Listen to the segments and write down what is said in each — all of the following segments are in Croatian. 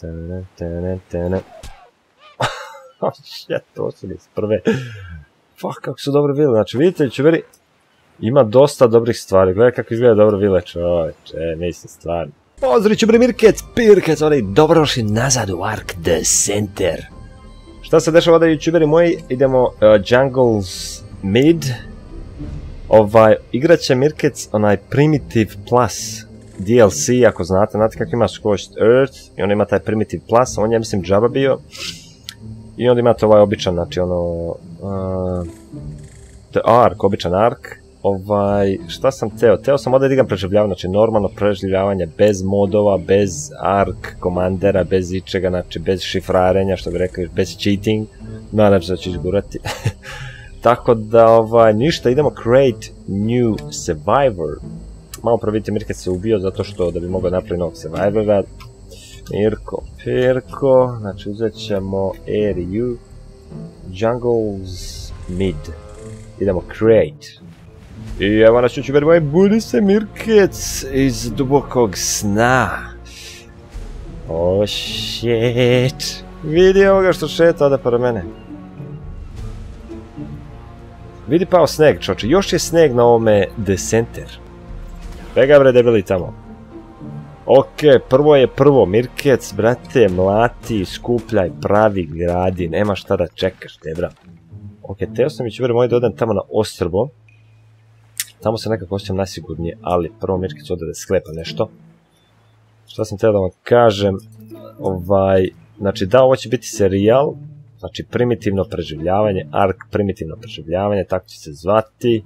Tene, tene, tene. oh shit, to su iz prve. Fuck, kako su dobre vile. Znači, vidite, čuveri, ima dosta dobrih stvari. Gledaj kako izgleda dobro vile, čovječe, mislim stvarno. Pozdrav ću bre Mirkec, Pirkec, dobrodošli nazad u Ark the Center. Šta se dešava ovdje youtuberi moji, idemo uh, Jungles Mid. Ovaj, igrat će Mirkec onaj Primitive Plus DLC, ako znate, znate kako ima Scorched Earth i on ima taj Primitive Plus, on je mislim džaba bio. I onda imate ovaj običan, znači ono... Uh, the Ark, običan Ark. Ovaj, šta sam teo? Teo sam ovdje digam preživljavanje, znači normalno preživljavanje bez modova, bez ark, komandera, bez ičega, znači bez šifrarenja, što bi rekli, bez cheating. Nadam se da ću izgurati. Tako da, ovaj, ništa, idemo create new survivor. Malo prvo vidite, Mirke se ubio zato što da bi mogao napraviti novog survivora. Mirko, Pirko, znači uzet ćemo area jungles mid. Idemo create. I evo nas ću moj budi se Mirkec iz dubokog sna. Oh shit. Vidi ovoga što šeta ovdje pored mene. Vidi pao sneg čoče, još je sneg na ovome The Pega bre debeli tamo. Ok, prvo je prvo, Mirkec, brate, mlati, skupljaj, pravi, gradi, nema šta da čekaš, debra. Ok, teo sam i moj da odem tamo na ostrvo. Tamo se nekako osjećam najsigurnije, ali prvo Mirkić ovdje da sklepa nešto. Šta sam htio da vam kažem, ovaj, znači da, ovo će biti serijal, znači primitivno preživljavanje, ARK primitivno preživljavanje, tako će se zvati.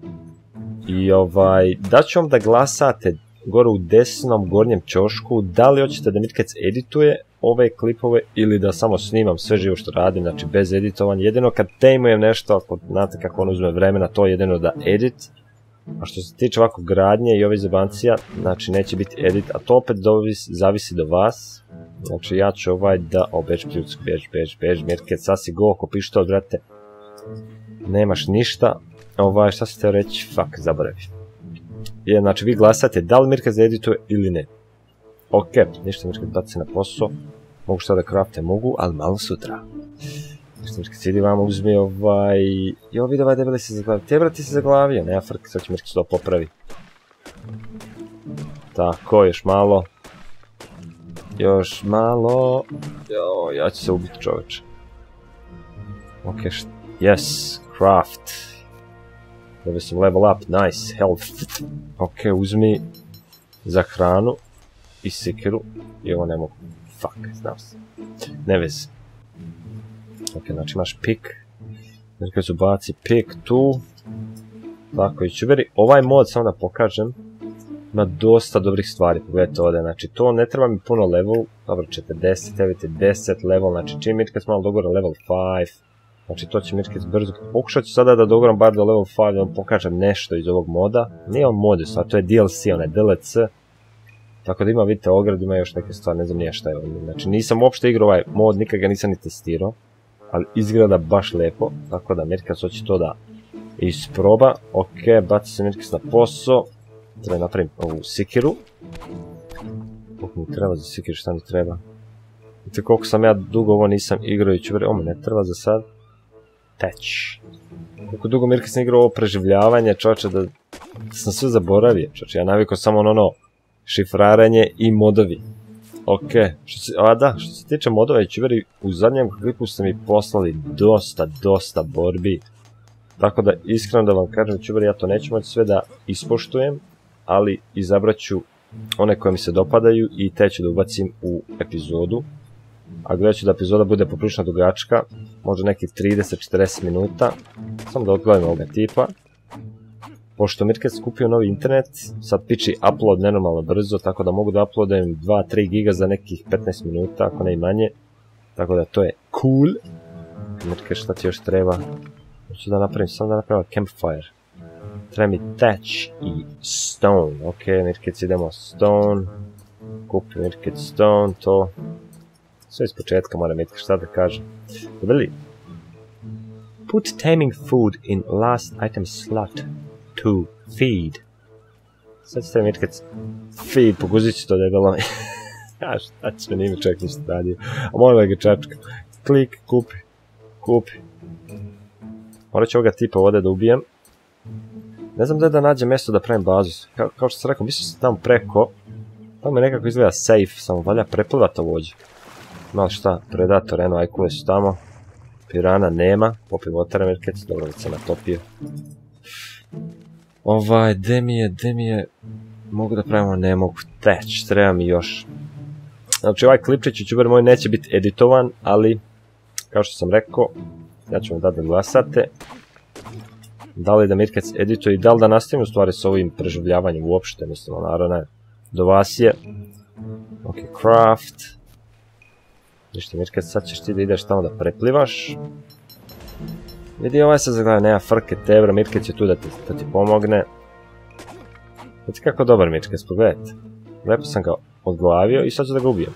I ovaj, da ću vam da glasate gore u desnom gornjem čošku, da li hoćete da Mirkec edituje ove klipove ili da samo snimam sve živo što radim, znači bez editovanja. Jedino kad tejmujem nešto, ako znate kako on uzme vremena, to je jedino da edit. A što se tiče ovako gradnje i ovih zebancija, znači neće biti edit, a to opet zavisi do vas. Znači ja ću ovaj da, o bež pljuck, bež, bež, bež, Mirkec, sasi go, ako piš to, brate, nemaš ništa. Ovaj, šta se teo reći, fuck, zaboravi. Je, znači vi glasate da li Mirkec edituje ili ne. Ok, ništa Mirkec baci na posao. Mogu šta da crafte, mogu, ali malo sutra. Što Mirkić idi vamo uzmi ovaj... Jo, vidi ovaj debeli se zaglavio. Te ti se zaglavio, nema frk, sad će Mirkić to popravi. Tako, još malo. Još malo. Jo, ja ću se ubiti čoveče. Ok, yes, craft. Dobio sam level up, nice, health. Ok, uzmi za hranu i sikiru. I ovo ne mogu. Fuck, znam se. Ne vezi. Ok, znači imaš pik. Znači baci pik tu. Tako, i čuveri, ovaj mod, samo da pokažem, ima dosta dobrih stvari, pogledajte ovdje, znači to ne treba mi puno level, dobro 40, evo 10 level, znači čim Mirkec malo dogora level 5, znači to će Mirkec brzo, pokušat ću sada da dogoram bar do level 5, da vam pokažem nešto iz ovog moda, nije on mod, a to je DLC, onaj DLC, tako da ima, vidite, ograd, ima još neke stvari, ne znam nije šta je ovdje, znači nisam uopšte igrao ovaj mod, nikad ga nisam ni testirao, ali izgleda baš lepo, tako da Mirkas hoće to da isproba. Ok, baci se Mirkas na posao, treba napravim ovu sikiru. Koliko mi treba za sikiru, šta mi treba? Vidite koliko sam ja dugo ovo nisam igrao i ovo me ne treba za sad. Teć. Koliko dugo Mirkas ne igrao ovo preživljavanje, čoče, da sam sve zaboravio, čoče, ja navikao samo ono šifraranje i modovi. Ok, a da, što se tiče modova i u zadnjem klipu ste mi poslali dosta, dosta borbi. Tako da, iskreno da vam kažem, čuveri, ja to neću moći sve da ispoštujem, ali izabrat ću one koje mi se dopadaju i te ću da ubacim u epizodu. A gledat ću da epizoda bude poprilično dugačka, možda nekih 30-40 minuta, samo da odgledam ovoga tipa pošto Mirkec skupio novi internet, sad piči upload nenormalno brzo, tako da mogu da uploadujem 2-3 giga za nekih 15 minuta, ako ne i manje. Tako da to je cool. Mirke, šta ti još treba? Hoću da napravim, samo da napravim campfire. Treba mi thatch i stone. Ok, Mirkec idemo stone. Kupi Mirkec stone, to. Sve iz početka moram Mirke šta da kažem. Dobili? Put taming food in last item slot to feed. Sad ćete mi kad feed, poguzit ću to debelo. Ja šta će, nije mi čovjek ništa radio. A moram da ga čačka. Klik, kupi, kupi. Morat ću ovoga tipa ovdje da ubijem. Ne znam da da nađem mjesto da pravim bazu. Kao, što sam rekao, mislim se tamo preko. Tamo je nekako izgleda safe, samo valja preplivat ovdje. Malo šta, Predator, eno, ajkule su tamo. Pirana nema, popi Water Mirkec, dobro da se natopio. Ovaj, gdje mi je, gdje mi je... Mogu da pravimo, ne mogu. Teć, treba mi još. Znači ovaj klipčić ću moj neće biti editovan, ali kao što sam rekao, ja ću vam dati da glasate. Da li da Mirkec edituje i da li da nastavim u stvari s ovim preživljavanjem uopšte, mislim, naravno. Do vas je. Ok, craft. Ništa Mirkec, sad ćeš ti da ideš tamo da preplivaš. Vidi ovaj se zagleda, nema frke, tebra, Mirkec je tu da ti, pomogne. Vidite kako dobar Mirkec, pogledajte. Lepo sam ga odglavio i sad ću da ga ubijem.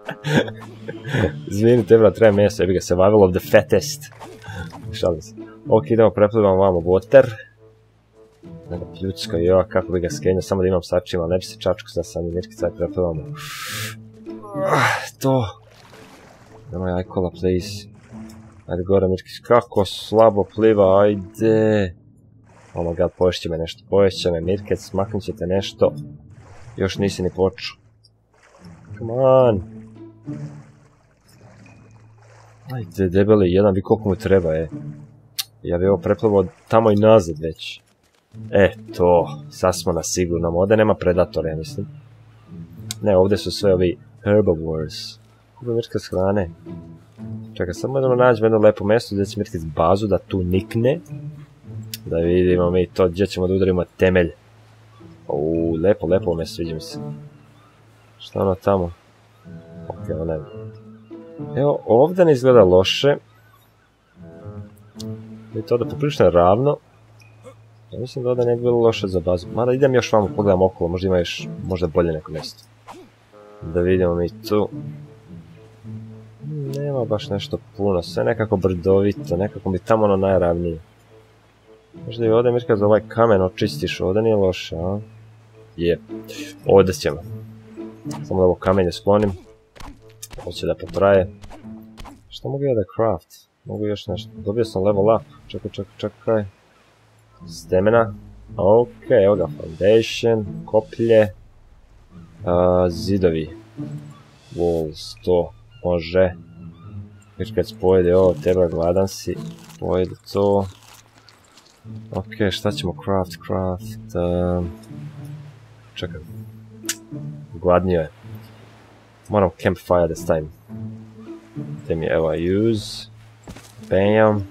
Izvini, tebra, treba mjesto, jebi ga, survival of the fattest. Šalim se. Ok, idemo, preplivamo vamo water. Nego pljucko, jo, kako bi ga skenio, samo da imam sačima, ne bi se čačku sad sam Mirkec, aj preplivamo. To. Nemoj ajkola, please. Ajde gore, Mirkić, kako slabo pliva, ajde. Oh my god, poješće me nešto, poješće me, Mirkec, maknut ćete nešto. Još nisi ni počeo. Come on. Ajde, debeli, jedan vi koliko mu treba, e. Ja bi ovo preplavao tamo i nazad već. E, to, sad smo na sigurnom, ovdje nema predatora, ja mislim. Ne, ovdje su sve ovi herbivores. Kupa mirka s hrane. Čekaj, samo idemo naći jedno lepo mjesto gdje će mirka bazu da tu nikne. Da vidimo mi to gdje ćemo da udarimo temelj. Uuu, lepo, lepo sviđa mi se. Šta ono tamo? Ok, ono je. Evo, ovdje ne izgleda loše. I to da poprilično ravno. Mislim da ovdje ne bi bilo loše za bazu. Mada idem još vamo pogledam okolo, možda ima još možda bolje neko mjesto. Da vidimo mi tu. Nema baš nešto puno, sve nekako brdovito, nekako mi tamo ono najravnije. Možda i ovdje Mirka za ovaj kamen očistiš, ovdje nije loše, a? Je, ovdje ćemo. Samo da ovo kamenje sklonim. Ovo će da potraje. Šta mogu ja da craft? Mogu još nešto. Dobio sam level up. Čekaj, čekaj, čekaj. Stemena. Ok, evo ga. Foundation, koplje. Zidovi. Walls, to može. Još kad pojede ovo, teba gladan si. Pojede to. Ok, šta ćemo craft, craft. čekaj. Gladnio je. Moram campfire this time. Te mi evo use. Bam.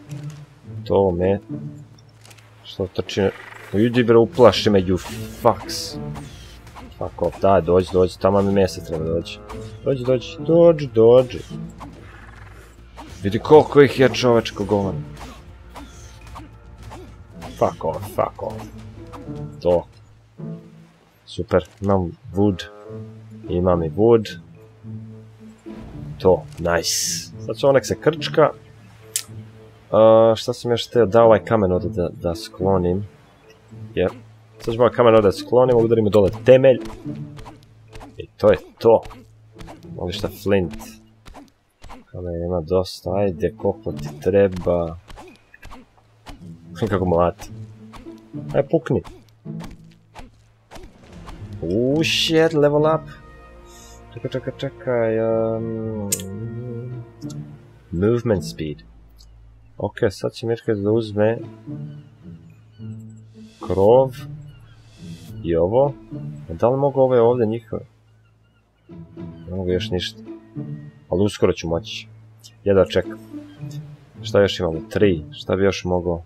To me. Što trči... Ljudi bre uplaši me, you fucks. Fuck off, daj, dođi, dođi, tamo mi mjesta treba doći. Dođi, dođi, dođi, dođi. Vidi koliko ih je čovečko govor. Fuck off, fuck off. To. Super, imam wood. Imam i wood. To, nice. Sad ću onek se krčka. Uh, šta sam još htio, da ovaj kamen ovdje da, da sklonim. Jer, sad ovaj kamen ovdje da sklonim, udarimo dole temelj. I to je to. Ovdje šta flint. Kamen ima dosta, ajde, koliko ti treba. Kako mlati. Aj, pukni. Uuu, shit, level up. Čekaj, čekaj, čekaj. Movement speed. Ok, sad će Mirka da uzme krov i ovo. A da li mogu ove ovdje njihove? Ne mogu još ništa. Ali uskoro ću moći. Jedva čekam. Šta još imamo? Tri. Šta bi još mogao?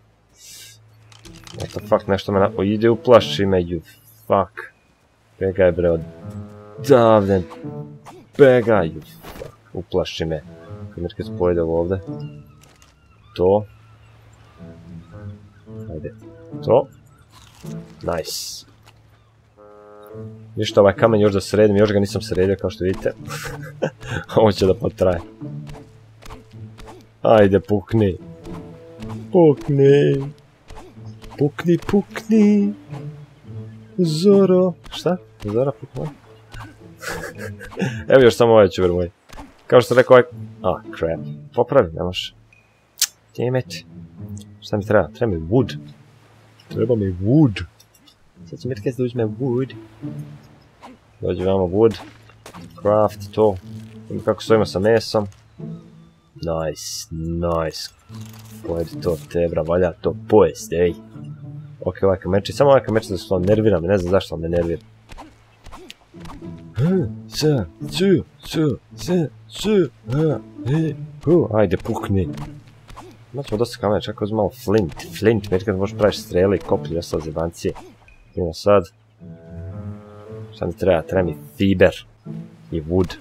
What the fuck, nešto me na... O, ide uplaši me, you fuck. Begaj bre od... Davde. Begaj, you fuck. Uplaši me. Kad Mirka spojede ovdje to. Ajde, to. Nice. Ništa, ovaj kamen još da sredim, još ga nisam sredio kao što vidite. Ovo će da potraje. Ajde, pukni. Pukni. Pukni, pukni. Zoro. Šta? Zora pukla? Evo još samo ovaj čuvar moj. Kao što rekao ovaj... Ah, crap. Popravi, ne može. Damn it. Šta mi treba? Treba mi wood. Treba mi wood. Sad će Mirkec da uzme wood. Dođe vamo wood. Craft, to. Kako stojimo sa mesom. Nice, nice. Pojedi to tebra, valja to pojest, ej. Ok, ovaj kamerči, samo ovaj kamerči da se nervira me, ne znam zašto me nervira. S, ajde pukni. Imat dosta kamera, čak uzim malo flint, flint, već kad možeš praviš strele i koplje i ostale zebancije. Idemo sad. Šta mi treba? Treba mi fiber i wood.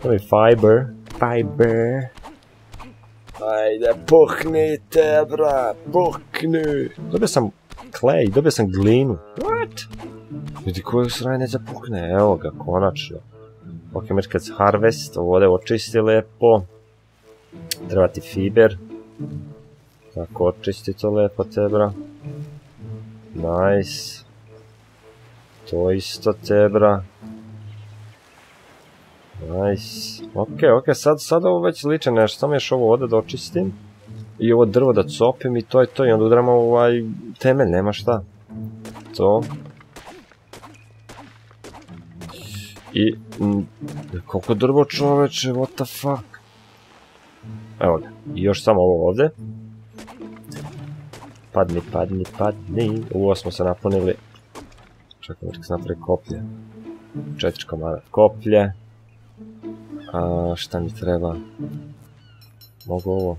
Treba mi fiber, fiber. Ajde, puknite, bra, pukni. Dobio sam clay, dobio sam glinu. What? Vidi koju sranje ne zapukne, evo ga, konačno. Ok, kad se harvest, ovdje očisti lepo. Treba ti fiber. Tako, očisti to lepo, tebra. Nice. To isto, tebra. Nice. Ok, ok, sad, sad ovo već liče nešto, samo još ovo ovdje da očistim. I ovo drvo da copim i to je to, i onda udramo ovaj temelj, nema šta. To. I, koliko drvo čoveče, what the fuck. Evo i još samo ovo ovdje. Padni, padni, padni. Ovo smo se napunili. Čekaj, da se napravi koplje. Četiri komada koplje. A šta mi treba? Mogu ovo?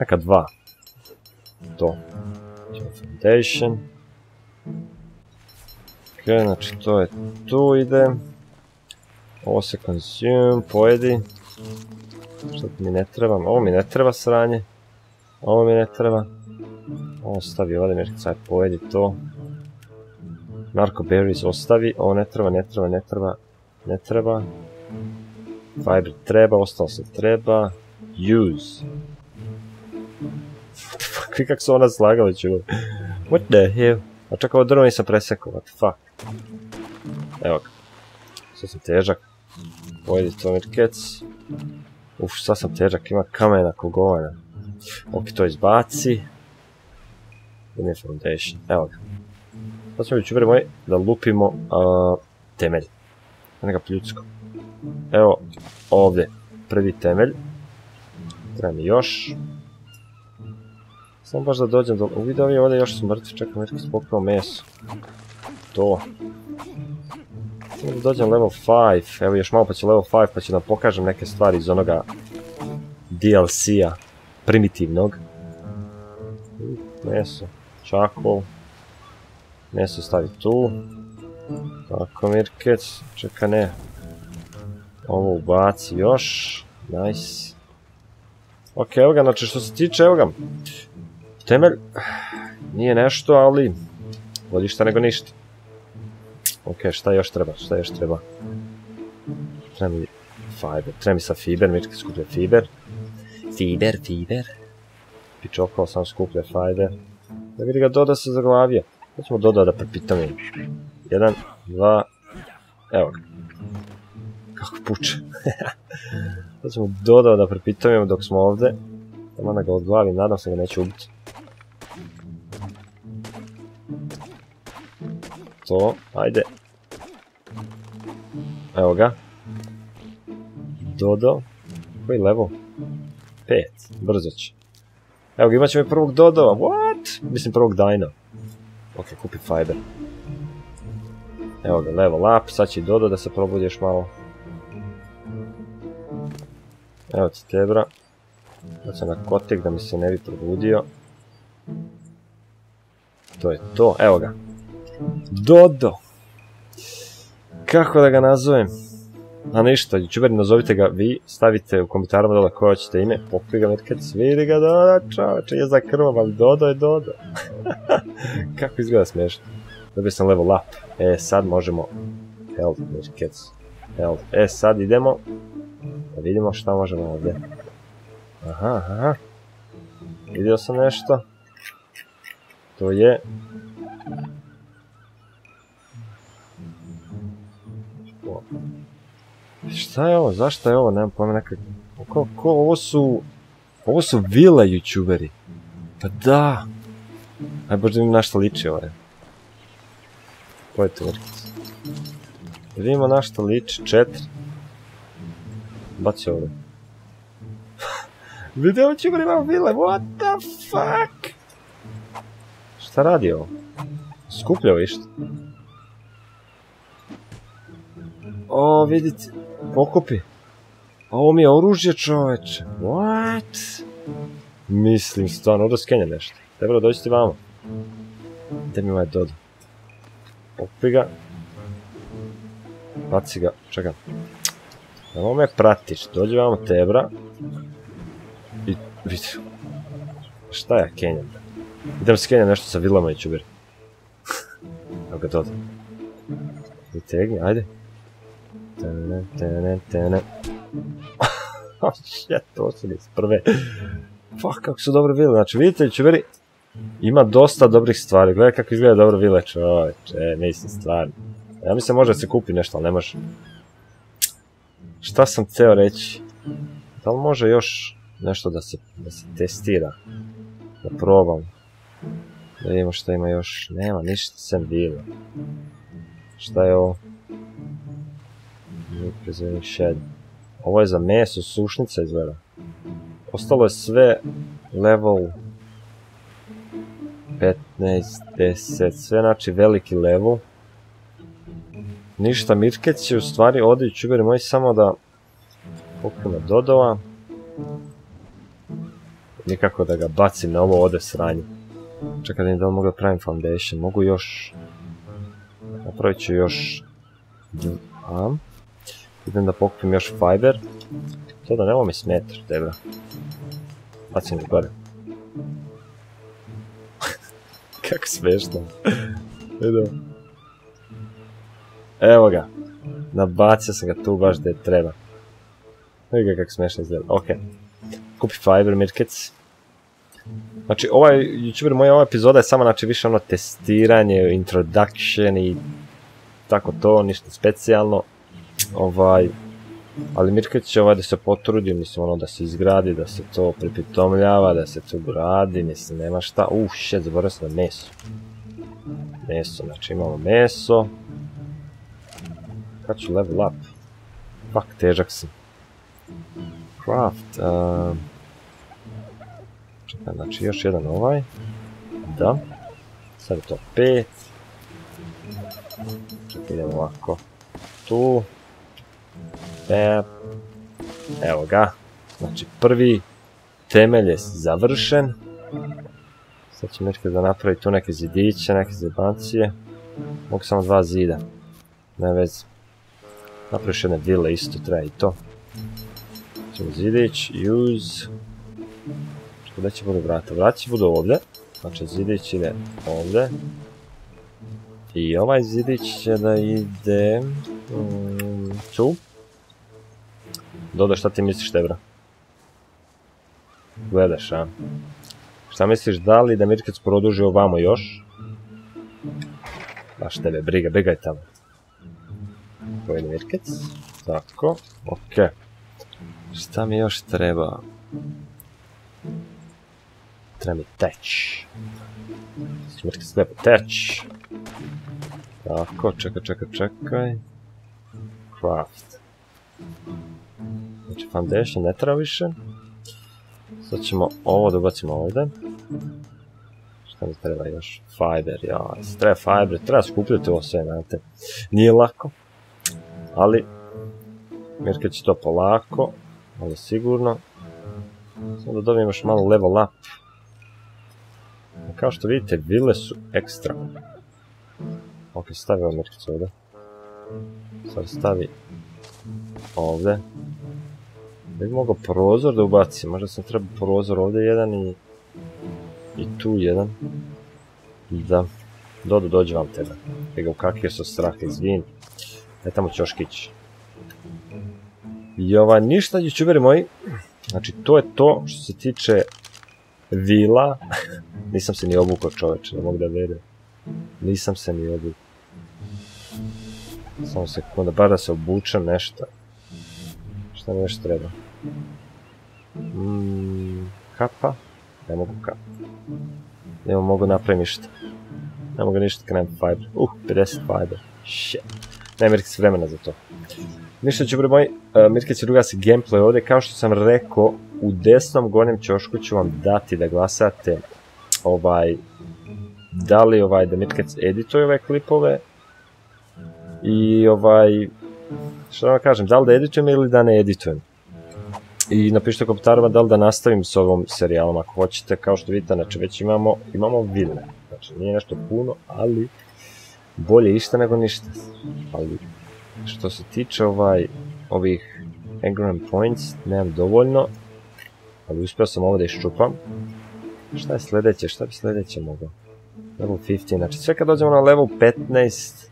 Neka dva. To. Foundation. Ok, znači to je tu ide. Ovo se consume, pojedi. Što mi ne treba? Ovo mi ne treba sranje. Ovo mi ne treba. Ovo stavi ovdje, pojedi to. Narco berries ostavi, ovo ne treba, ne treba, ne treba, ne treba. Fiber treba, ostalo se treba. Use. What the fuck, kak su ona slagali ću. What the hell? A čak ovo drvo nisam presekao, what the fuck. Evo ga. Sad sam težak. Pojedi to mirkec. Uf, sad sam težak, ima kamena kogovana. Ok, to izbaci. Idem foundation, evo ga. Sad ćemo ću moj da lupimo uh, temelj. Neka pljucko. Evo, ovdje, prvi temelj. Treba mi još. Samo baš da dođem do... Uvidio ovdje još su mrtvi, čekam već spokao meso. To. Dođem level 5, evo još malo pa će level 5 pa ću da pokažem neke stvari iz onoga DLC-a, primitivnog. Meso, čakol. Meso stavi tu. Tako Mirkec, čeka ne. Ovo ubaci još. Nice. Ok, evo ga, znači što se tiče, evo ga. Temelj nije nešto, ali bolje šta nego ništa. Ok, šta još treba, šta još treba? Treba mi fiber, treba mi sa fiber, Mirkec skuplja fiber. Fiber, fiber. Pičokao sam skuplja fiber. Da vidi ga doda se zaglavio. Sad ćemo dodati da prepitam Jedan, dva, evo ga. Kako puče. Sad ćemo dodao da prepitam dok smo ovdje. Tamo da ga odglavim, nadam se da neće ubiti. To, ajde. Evo ga. Dodo. Koji level? Pet, brzo će. Evo ga, imat ćemo prvog Dodova, what? Mislim prvog Dino. Ok, kupi fiber. Evo ga, level up, sad će Dodo da se probudi još malo. Evo ti tebra. Sad na kotek da mi se ne bi probudio. To je to, evo ga. Dodo! Kako da ga nazovem? A ništa, youtuberi nazovite ga vi, stavite u komentarima dole koje ćete ime, pokri ga kad vidi ga Dodo čoveče, je za krvom, ali Dodo je Dodo. Kako izgleda smiješno. Dobio sam level up. E, sad možemo... Health, Mirkec. Health. E, sad idemo. Da vidimo šta možemo ovdje. Aha, aha. Vidio sam nešto. To je... Šta je ovo? Zašto je ovo? Nemam pojma nekak... Ko, ko, ovo su... Ovo su vile youtuberi. Pa da. Aj bože da mi na šta liči ovaj. Ko je to vrkic? Vidimo na šta liči. Četiri. Baci ovdje. Video youtuber ima vile. What the fuck? Šta radi ovo? Skupljao išta. O, vidite. Pokupi. Ovo mi je oružje čoveče. What? Mislim, stvarno, ovdje skenja nešto. Dobro, dođi ti vamo. Gdje mi ovaj dodo? Pokupi ga. Baci ga, čekam. Nemo me pratiš, dođi vamo tebra. I vidi. Šta ja kenjam? Idem skenjam nešto sa vilama i čubir. Evo ga dodo. I ajde. Tene, tene, tene. shit, to su iz prve. Fuck, kako su dobre vile. Znači, vidite, čuveri, ima dosta dobrih stvari. Gledaj kako izgleda dobro vile, čovječe, mislim, stvarno. Ja mislim može se kupi nešto, ali ne može. Šta sam ceo reći? Da li može još nešto da se, da se testira? Da probam. Da vidimo šta ima još. Nema ništa sem vila. Šta je ovo? Representing shed. Ovo je za meso, sušnica izgleda. Ostalo je sve level 15, 10, sve znači veliki level. Ništa, Mirkec će u stvari ovdje čuberi moji samo da pokrijemo Dodova. Nikako da ga bacim na ovo ode sranje. Čekaj da li mogu da pravim foundation, mogu još... Napravit ću još... Idem da pokupim još fiber. To da nemoj mi smetaš, debra. Bacim ga gore. Kako smešno. Edo. Evo ga. Nabacio sam ga tu baš gdje treba. Vidi ga kako smešno izgleda. Ok. Kupi fiber mirkec. Znači, ovaj, youtuber, moja ova epizoda je samo, znači, više ono testiranje, introduction i tako to, ništa specijalno. Ovaj, ali Mirkec će ovaj da se potrudi, mislim ono da se izgradi, da se to pripitomljava, da se to gradi, mislim nema šta. Uh, shit, zaboravio sam na meso. Meso, znači imamo meso. Kad ću level up? Fuck, težak sam. Craft. Um, čekaj, znači još jedan ovaj. Da. Sad je to pet. Čekaj, idemo ovako. Tu. E, evo ga. Znači prvi temelj je završen. Sad ću Mirke da napravi tu neke zidiće, neke zebancije. Mogu samo dva zida. Ne vez. Napraviš jedne vile isto, treba i to. Ćemo zidić, use. Gdje će budu vrata? Vrata će budu ovdje. Znači zidić ide ovdje. I ovaj zidić će da ide... tu. Doda, šta ti misliš, Tebra? Gledaš, a? Šta misliš, da li da Mirkec produži ovamo još? Baš tebe, briga, brigaj tamo. Koji Mirkec? Tako, okej. Šta mi još treba? Treba mi teć. Mirkec treba teć. Tako, čekaj, čekaj, čekaj. Craft. Znači foundation ne treba više. Sad ćemo ovo da ubacimo ovdje. Šta mi treba još? Fiber, ja. Treba fiber, treba skupljati ovo sve, znate. Nije lako. Ali, Mirka će to polako, ali sigurno. Samo da dobijem još malo level up. Kao što vidite, vile su ekstra. Ok, stavi ovo Mirkicu ovdje. Sad stavi ovdje. Da bi mogao prozor da ubacim, možda sam trebao prozor ovdje jedan i... I tu jedan. Da. Dodo, dođe vam tebe. Ega u kakve su strah, izvin. Daj tamo ćoškić. I ovaj, ništa, youtuberi moji. Znači, to je to što se tiče vila. Nisam se ni obukao čoveče, ne mogu da verujem. Nisam se ni obukao. Samo sekunda, bar da se obučem nešto. Šta mi još treba? Mm, kapa? Ne mogu kapa. Ne mogu napraviti ništa. Ne mogu ništa krenem fiber. Uh, 50 fiber. Shit. Ne, Mirke se vremena za to. Ništa bre moj, uh, Mirke će druga se gameplay ovdje. Kao što sam rekao, u desnom gornjem ćošku ću vam dati da glasate ovaj, da li ovaj, da Mirkec edituje ove klipove i ovaj, što da vam kažem, da li da editujem ili da ne editujem. I napišite u komentarima da li da nastavim s ovom serijalom ako hoćete, kao što vidite, znači već imamo, imamo vile. Znači nije nešto puno, ali bolje išta nego ništa. Ali što se tiče ovaj, ovih engram points, nemam dovoljno, ali uspio sam ovo da iščupam. Šta je sljedeće, šta bi sljedeće mogao? Level 15, znači sve kad dođemo na level 15,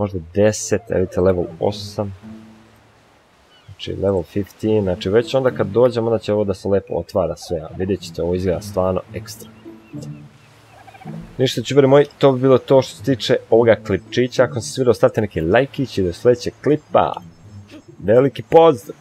možda 10, evo vidite level 8, znači level 15, znači već onda kad dođemo onda će ovo da se lepo otvara sve, a vidjet ćete ovo izgleda stvarno ekstra. Ništa čuberi moji, to bi bilo to što se tiče ovoga klipčića, ako vam se svidio ostavite neki lajkić i do sljedećeg klipa. Veliki pozdrav!